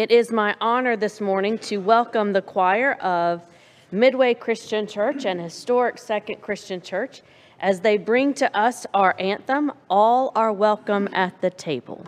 It is my honor this morning to welcome the choir of Midway Christian Church and Historic Second Christian Church as they bring to us our anthem, All Are Welcome at the Table.